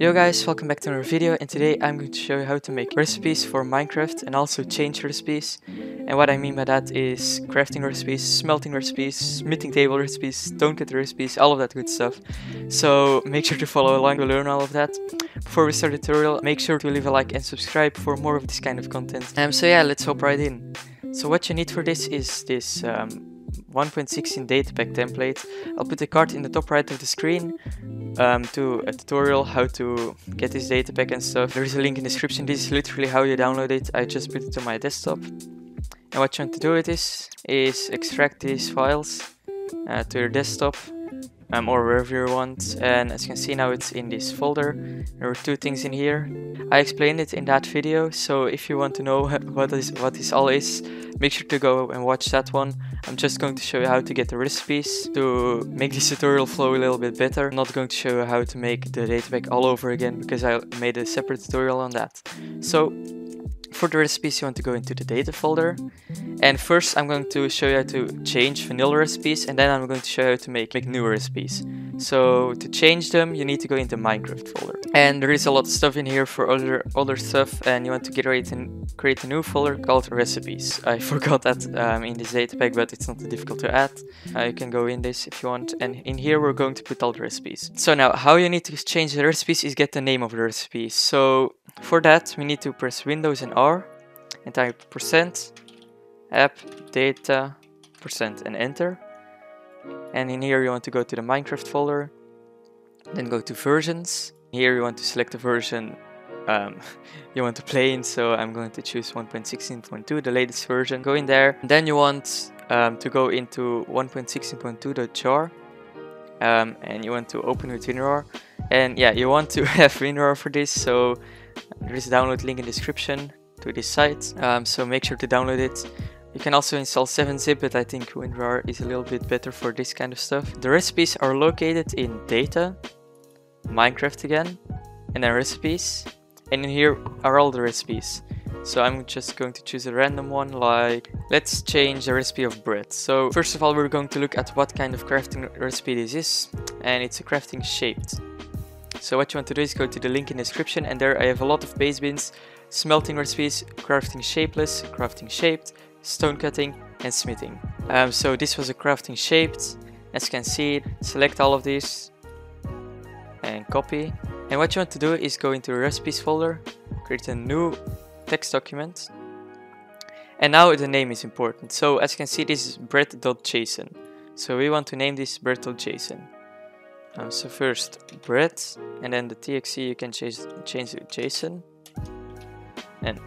Yo guys, welcome back to another video and today I'm going to show you how to make recipes for Minecraft and also change recipes. And what I mean by that is crafting recipes, smelting recipes, smithing table recipes, stone cutter recipes, all of that good stuff. So make sure to follow along to learn all of that. Before we start the tutorial, make sure to leave a like and subscribe for more of this kind of content. Um, so yeah, let's hop right in. So what you need for this is this um, 1.16 datapack template. I'll put the card in the top right of the screen um, to a tutorial how to get this data pack and stuff. There is a link in the description. This is literally how you download it. I just put it to my desktop. And what you want to do with this is extract these files uh, to your desktop um, or wherever you want and as you can see now it's in this folder. There are two things in here. I explained it in that video so if you want to know what this what this all is make sure to go and watch that one. I'm just going to show you how to get the recipes to make this tutorial flow a little bit better. I'm not going to show you how to make the data pack all over again because I made a separate tutorial on that. So for the recipes you want to go into the data folder and first I'm going to show you how to change vanilla recipes and then I'm going to show you how to make, make new recipes. So to change them you need to go into Minecraft folder. And there is a lot of stuff in here for other other stuff and you want to create, and create a new folder called recipes. I forgot that um, in this data pack but it's not difficult to add. Uh, you can go in this if you want and in here we're going to put all the recipes. So now how you need to change the recipes is get the name of the recipe. So for that, we need to press Windows and R and type percent app data percent and enter. And in here you want to go to the Minecraft folder, then go to versions. Here you want to select the version um, you want to play in, so I'm going to choose 1.16.2, the latest version. Go in there, then you want um, to go into 1.16.2.jar um, and you want to open with WinRAR. And yeah, you want to have WinRAR for this, so there is a download link in the description to this site, um, so make sure to download it. You can also install 7-zip, but I think WinRAR is a little bit better for this kind of stuff. The recipes are located in Data, Minecraft again, and then Recipes. And in here are all the recipes. So I'm just going to choose a random one, like, let's change the recipe of bread. So first of all, we're going to look at what kind of crafting recipe this is, and it's a crafting shaped. So what you want to do is go to the link in the description and there I have a lot of pastebins, smelting recipes, crafting shapeless, crafting shaped, stone cutting and smithing. Um, so this was a crafting shaped, as you can see, select all of these and copy. And what you want to do is go into the recipes folder, create a new text document. And now the name is important. So as you can see, this is bread.json. So we want to name this bread.json. Um, so first bread and then the txt you can change, change to JSON and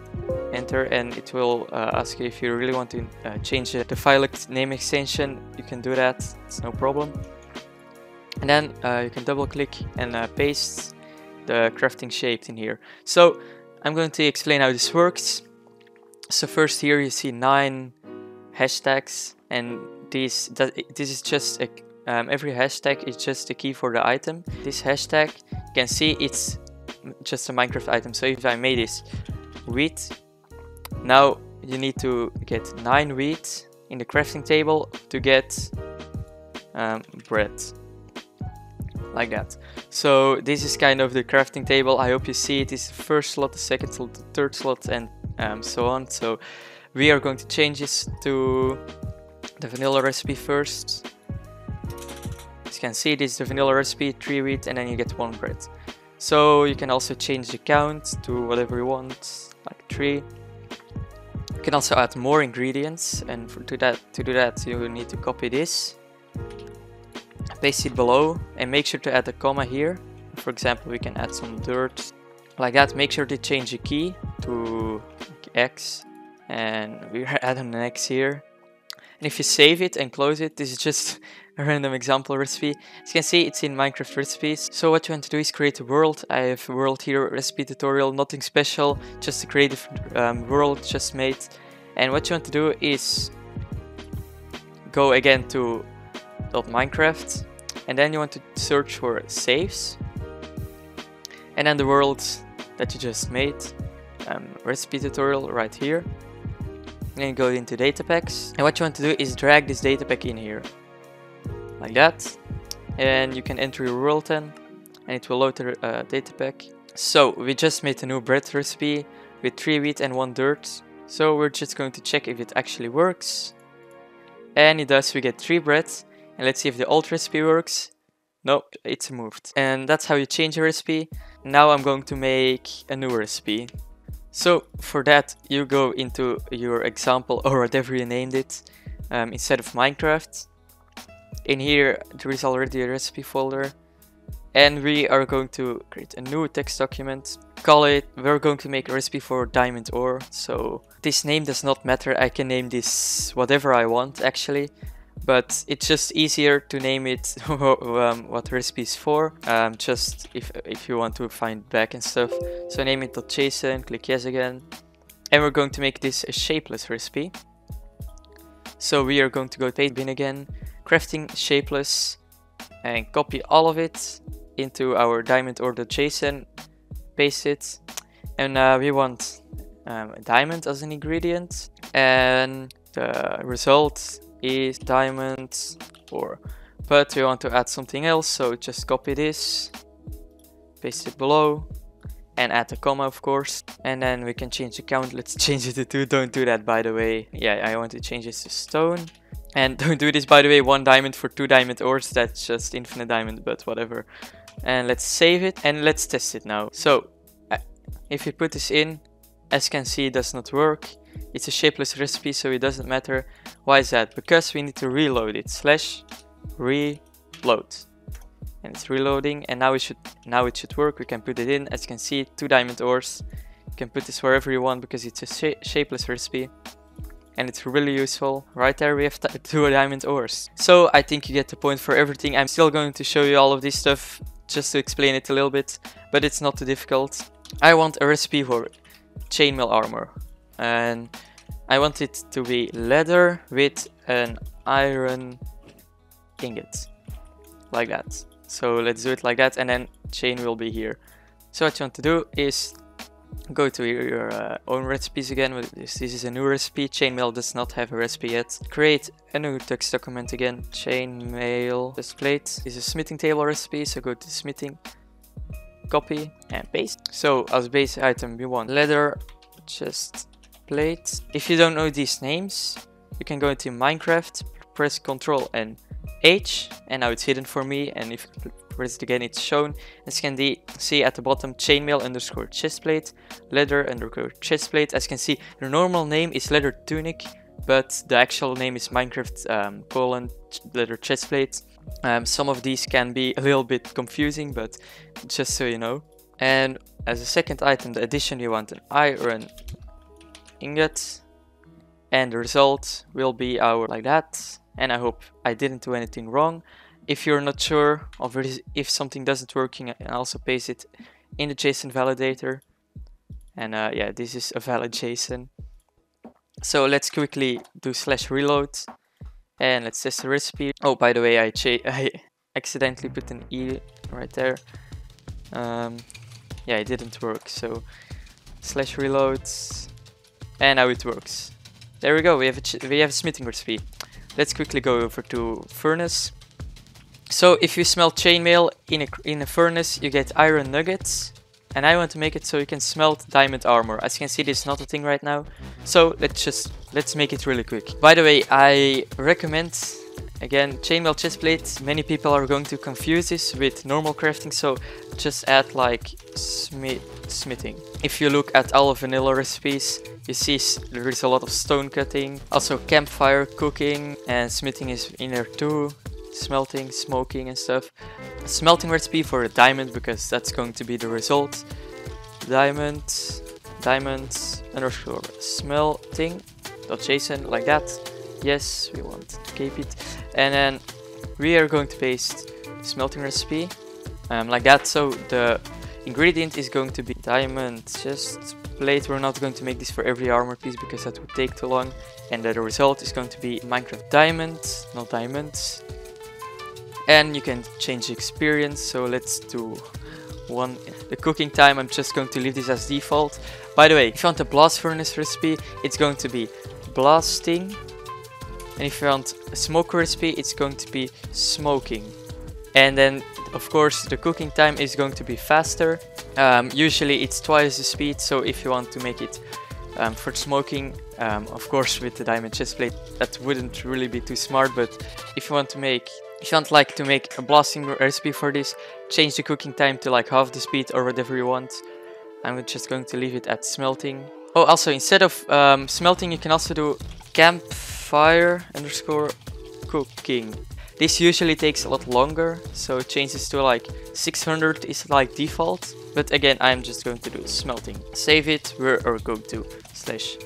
enter. And it will uh, ask you if you really want to uh, change the file name extension. You can do that. It's no problem. And then uh, you can double click and uh, paste the crafting shape in here. So I'm going to explain how this works. So first here you see nine hashtags and this this is just a um, every hashtag is just the key for the item. This hashtag, you can see it's just a Minecraft item. So if I made this wheat, now you need to get 9 wheat in the crafting table to get um, bread. Like that. So this is kind of the crafting table. I hope you see it. Is the first slot, the second slot, the third slot and um, so on. So we are going to change this to the vanilla recipe first can see this is the vanilla recipe, 3 wheat and then you get 1 bread. So you can also change the count to whatever you want, like 3. You can also add more ingredients and for, to, that, to do that you need to copy this, paste it below and make sure to add a comma here. For example we can add some dirt like that. Make sure to change the key to X and we're adding an X here. And if you save it and close it, this is just a random example recipe. As you can see, it's in Minecraft recipes. So what you want to do is create a world. I have a world here, recipe tutorial, nothing special, just a creative um, world just made. And what you want to do is go again to .minecraft and then you want to search for saves and then the world that you just made um, recipe tutorial right here and then go into data packs and what you want to do is drag this data pack in here like that and you can enter your world then and it will load the uh, data pack. So we just made a new bread recipe with 3 wheat and 1 dirt. So we're just going to check if it actually works. And it does, we get 3 breads. And let's see if the old recipe works. Nope, it's removed. And that's how you change a recipe. Now I'm going to make a new recipe. So for that, you go into your example or whatever you named it um, instead of Minecraft. In here, there is already a recipe folder. And we are going to create a new text document. Call it, we're going to make a recipe for diamond ore. So this name does not matter. I can name this whatever I want actually but it's just easier to name it um, what recipe is for um, just if, if you want to find back and stuff so name it .json click yes again and we're going to make this a shapeless recipe so we are going to go to Pastebin again crafting shapeless and copy all of it into our diamond order JSON, paste it and uh, we want um, a diamond as an ingredient and the result is diamond ore, But we want to add something else, so just copy this, paste it below, and add a comma of course. And then we can change the count, let's change it to 2, don't do that by the way. Yeah, I want to change this to stone. And don't do this by the way, one diamond for two diamond ores, that's just infinite diamond, but whatever. And let's save it, and let's test it now. So, uh, if you put this in, as you can see it does not work. It's a shapeless recipe, so it doesn't matter. Why is that? Because we need to reload it. Slash reload. And it's reloading, and now it should now it should work. We can put it in. As you can see, two diamond ores. You can put this wherever you want because it's a sh shapeless recipe. And it's really useful. Right there we have two diamond ores. So I think you get the point for everything. I'm still going to show you all of this stuff just to explain it a little bit. But it's not too difficult. I want a recipe for chainmail armor and I want it to be leather with an iron ingot like that so let's do it like that and then chain will be here so what you want to do is go to your uh, own recipes again this, this is a new recipe. Chainmail does not have a recipe yet. Create a new text document again. Chainmail chestplate is a smithing table recipe so go to smithing copy and paste. So as base item we want leather chest plate. If you don't know these names, you can go into Minecraft, press Ctrl and H, and now it's hidden for me, and if press it again, it's shown. As you can see at the bottom, chainmail underscore chestplate, leather underscore chestplate. As you can see, the normal name is leather tunic, but the actual name is Minecraft um, colon leather chestplate. Um, some of these can be a little bit confusing, but just so you know. And as a second item, the addition, you want an iron ingot and the result will be our like that and I hope I didn't do anything wrong. If you're not sure of if something doesn't work you can also paste it in the JSON validator. And uh, yeah this is a valid JSON. So let's quickly do slash reload and let's test the recipe. Oh by the way I, I accidentally put an E right there. Um, yeah it didn't work so slash reloads and now it works. There we go, we have a, we have a smithing recipe. Let's quickly go over to furnace. So if you smelt chainmail in a, in a furnace, you get iron nuggets. And I want to make it so you can smelt diamond armor. As you can see, this is not a thing right now. So let's just, let's make it really quick. By the way, I recommend Again, chainmail chestplate, many people are going to confuse this with normal crafting, so just add like smith smithing. If you look at all vanilla recipes, you see there is a lot of stone cutting, also campfire cooking, and smithing is in there too, smelting, smoking and stuff. A smelting recipe for a diamond because that's going to be the result. Diamond, diamond, underscore smelting, .json like that. Yes, we want to keep it. And then we are going to paste smelting recipe um, like that. So the ingredient is going to be diamond chest plate. We're not going to make this for every armor piece because that would take too long. And the result is going to be Minecraft diamond, not diamonds. And you can change experience. So let's do one. The cooking time, I'm just going to leave this as default. By the way, if you want a blast furnace recipe, it's going to be blasting and if you want smoke recipe, it's going to be smoking. and then of course the cooking time is going to be faster. Um, usually it's twice the speed so if you want to make it um, for smoking um, of course with the diamond chest plate that wouldn't really be too smart but if you want to make if you want like to make a blasting recipe for this change the cooking time to like half the speed or whatever you want. I'm just going to leave it at smelting. Oh also instead of um, smelting you can also do campfire underscore cooking this usually takes a lot longer, so it changes to like 600 is like default. But again, I'm just going to do smelting. Save it, we're going to slash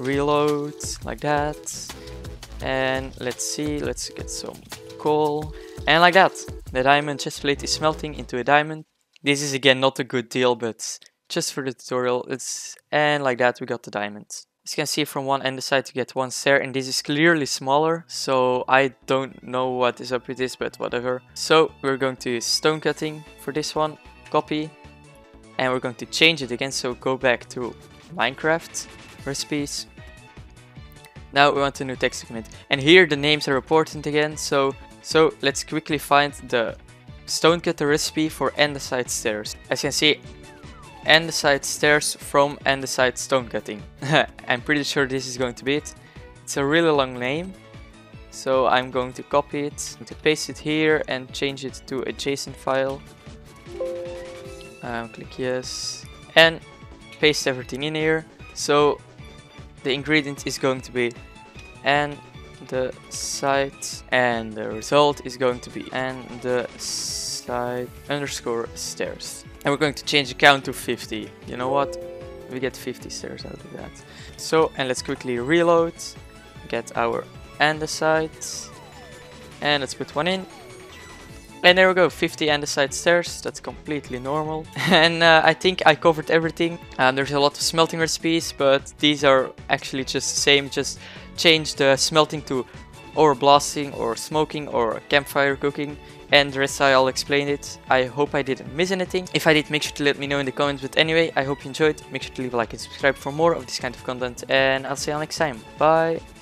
reload, like that. And let's see, let's get some coal. And like that, the diamond chest plate is smelting into a diamond. This is again not a good deal, but just for the tutorial, it's and like that we got the diamonds. As you can see from one andesite you get one stair and this is clearly smaller so I don't know what is up with this but whatever. So we're going to use stone cutting for this one, copy and we're going to change it again so go back to Minecraft recipes. Now we want a new text document and here the names are important again so so let's quickly find the stone cutter recipe for andesite stairs. As you can see andesite stairs from andesite stone cutting. I'm pretty sure this is going to be it. It's a really long name. So I'm going to copy it, to paste it here and change it to a JSON file. Um, click yes and paste everything in here. So the ingredient is going to be and the site and the result is going to be and the site underscore stairs. And we're going to change the count to 50. You know what? We get 50 stairs out of that. So, and let's quickly reload. Get our andesite. And let's put one in. And there we go, 50 andesite stairs, that's completely normal. and uh, I think I covered everything. Um, there's a lot of smelting recipes, but these are actually just the same, just change the smelting to or blasting or smoking or campfire cooking and the rest I'll explain it. I hope I didn't miss anything. If I did, make sure to let me know in the comments. But anyway, I hope you enjoyed. Make sure to leave a like and subscribe for more of this kind of content and I'll see you next time. Bye!